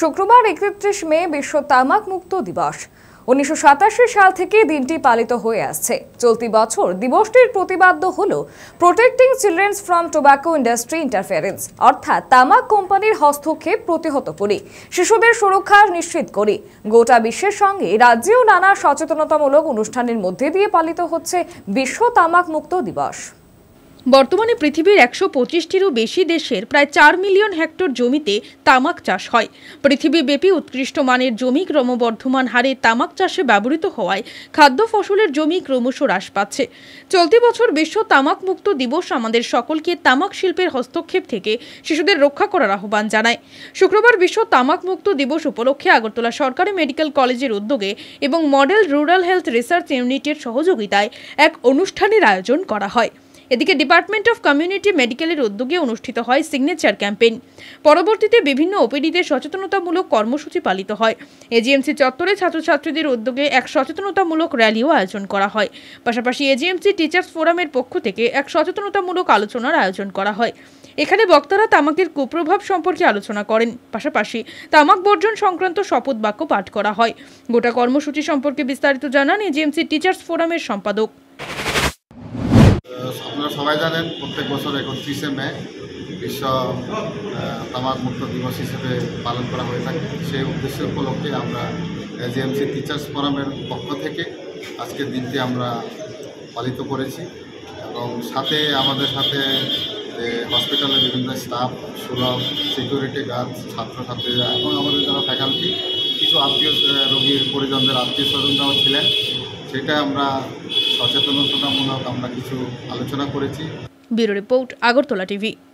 শুক্রবার একত্রিশ মে বিশ্ব তামাক মুক্ত দিবস। উনিশশো সাল থেকে দিনটি পালিত হয়ে আসছে। চলতি বছর দিবসটির প্রতিবাদ্য হল protecting childrens from tobacco industry interference, অর্থাৎ তামাক কোম্পানির হস্তক্ষেপ প্রতিহত করি, শিশুদের সুরক্ষা নিশ্চিত করি। গোটা বিশ্বের সঙ্গে রাজ্যেও নানা সচেতনতামূলক অনুষ্ঠানের মধ্যে দিয়ে পালিত হচ্ছে বিশ্ব তামাক মুক্ত দিবস। বর্তমানে পৃথিবীর একশো পঁচিশটিরও বেশি দেশের প্রায় চার মিলিয়ন হেক্টর জমিতে তামাক চাষ হয়। পৃথিবীব্যাপী উৎকৃষ্ট মানের জমি ক্রমবর্ধমান হারে তামাক চাষে ব্যবহৃত হওয়ায় খাদ্য ফসলের জমি ক্রমশ হ্রাস পাচ্ছে। চলতি বছর বিশ্ব তামাক মুক্ত দিবস আমাদের সকলকে তামাক শিল্পের হস্তক্ষেপ থেকে শিশুদের রক্ষা করার আহ্বান জানায়। শুক্রবার বিশ্ব তামাক মুক্ত দিবস উপলক্ষে আগরতলা সরকারি মেডিকেল কলেজের উদ্যোগে এবং মডেল রুরাল হেলথ রিসার্চ ইউনিটের সহযোগিতায় এক অনুষ্ঠানের আয়োজন করা হয়। এদিকে ডিপার্টমেন্ট অফ কমিউনিটি মেডিকেলের উদ্যোগে অনুষ্ঠিত হয় সিগনেচার ক্যাম্পেইন পরবর্তীতে বিভিন্ন ওপিডিতে সচেতনতামূলক কর্মসূচি পালিত হয়। এজিএমসি চত্বরে ছাত্রছাত্রীদের উদ্যোগে এক সচেতনতামূলক র্যালিও আয়োজন করা হয়। পাশাপাশি এজিএমসি টিচার্স ফোরামের পক্ষ থেকে এক সচেতনতামূলক আলোচনার আয়োজন করা হয়। এখানে বক্তারা তামাকের কুপ্রভাব সম্পর্কে আলোচনা করেন। পাশাপাশি তামাক বর্জন সংক্রান্ত শপথ বাক্য পাঠ করা হয়। গোটা কর্মসূচি সম্পর্কে বিস্তারিত জানান এজিএমসি টিচার্স ফোরামের সম্পাদক। আপনারা সবাই জানেন, প্রত্যেক বছর একত্রিশে মে বিশ্ব তামাক মুক্ত দিবস হিসেবে পালন করা হয়ে থাকে। সেই উদ্দেশ্য উপলক্ষে আমরা জিএমসি টিচার্স ফোরামের পক্ষ থেকে আজকের দিনটি আমরা পালিত করেছি এবং সাথে আমাদের সাথে হসপিটালের বিভিন্ন স্টাফ সুলভ সিকিউরিটি গার্ড ছাত্রছাত্রীরা এবং আমাদের যারা ফ্যাকাল্টি কিছু আত্মীয় রোগীর পরিজনদের আত্মীয় স্বজনরাও ছিলেন। সেটা আমরা সচেতনতামূলক আমরা কিছু আলোচনা করেছি। Bureau report Agartala TV.